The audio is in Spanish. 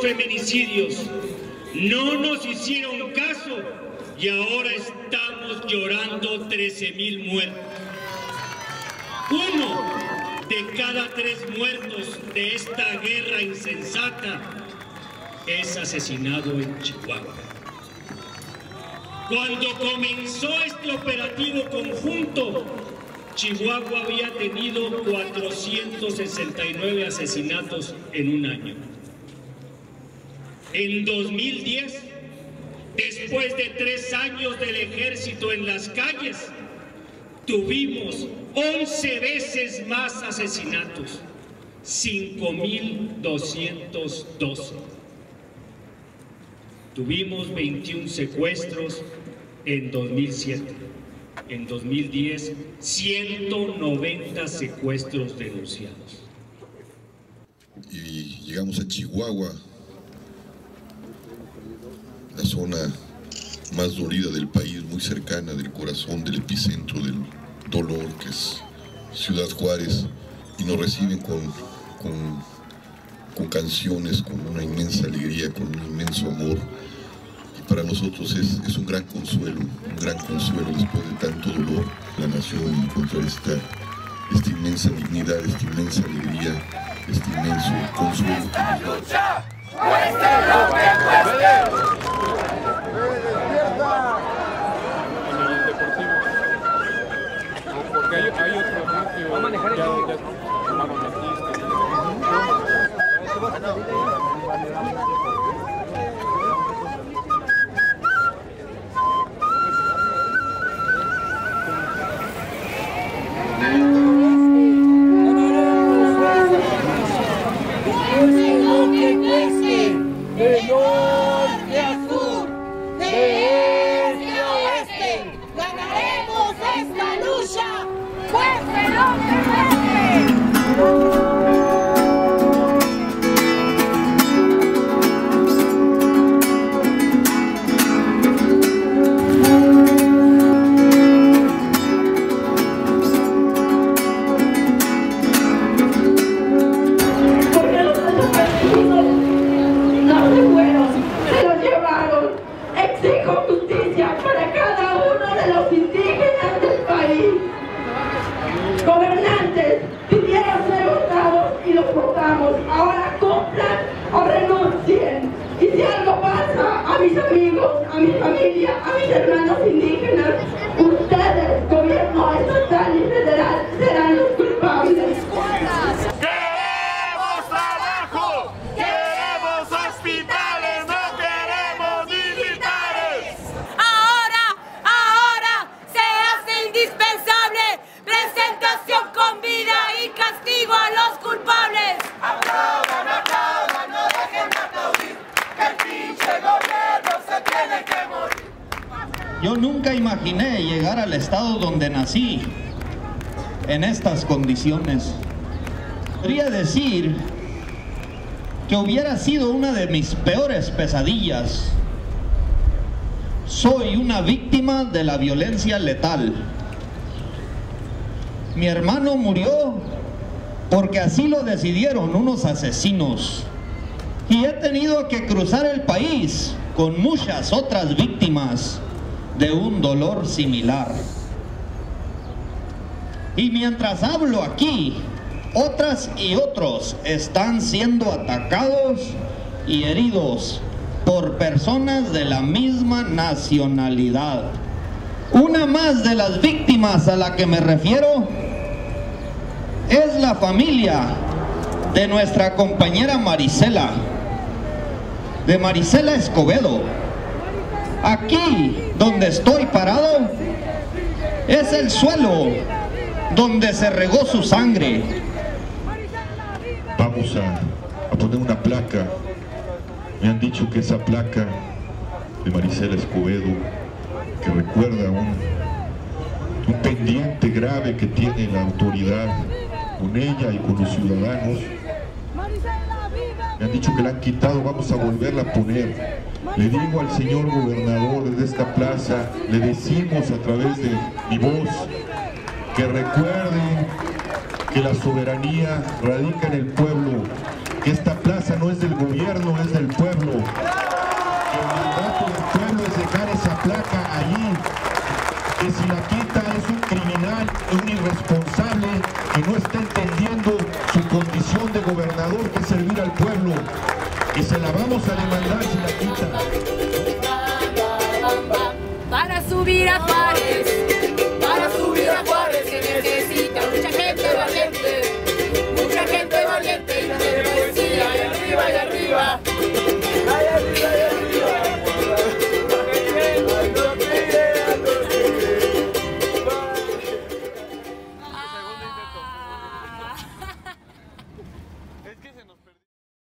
feminicidios. No nos hicieron caso y ahora estamos llorando 13 mil muertos. Uno de cada tres muertos de esta guerra insensata es asesinado en Chihuahua. Cuando comenzó este operativo conjunto, Chihuahua había tenido 469 asesinatos en un año. En 2010, después de tres años del ejército en las calles, tuvimos 11 veces más asesinatos, 5.212. Tuvimos 21 secuestros en 2007. En 2010, 190 secuestros denunciados. Y llegamos a Chihuahua, la zona más dolida del país, muy cercana del corazón, del epicentro del dolor que es Ciudad Juárez, y nos reciben con, con, canciones, con una inmensa alegría, con un inmenso amor para nosotros es, es, un gran consuelo, un gran consuelo después de tanto dolor, la nación encontrar esta, esta inmensa dignidad, esta inmensa alegría, este inmenso consuelo. Que nos. 到。ahora compran o renuncien. Y si algo pasa a mis amigos a mi familia a mis hermanos indígenas ustedes gobierno estatal y federal serán los culpables. Queremos trabajo queremos hospitales no queremos militares. Ahora ahora se hace indispensable presentación con vida y castigo a los Yo nunca imaginé llegar al estado donde nací en estas condiciones. Podría decir que hubiera sido una de mis peores pesadillas. Soy una víctima de la violencia letal. Mi hermano murió porque así lo decidieron unos asesinos. Y he tenido que cruzar el país con muchas otras víctimas de un dolor similar. Y mientras hablo aquí, otras y otros están siendo atacados y heridos por personas de la misma nacionalidad. Una más de las víctimas a la que me refiero es la familia de nuestra compañera Marisela, de Marisela Escobedo. Aquí estoy parado es el suelo donde se regó su sangre. Vamos a, poner una placa. Me han dicho que esa placa de Marisela Escobedo, que recuerda un, un pendiente grave que tiene la autoridad con ella y con los ciudadanos. Me han dicho que la han quitado, vamos a volverla a poner. Le digo al señor gobernador desde esta plaza, le decimos a través de mi voz, que recuerde que la soberanía radica en el pueblo, que esta plaza no es del gobierno, es del pueblo. Que el mandato del pueblo es dejar esa placa allí, que si la quita es un criminal, un irresponsable. Y se la vamos a demandar si la quita. Para subir a París.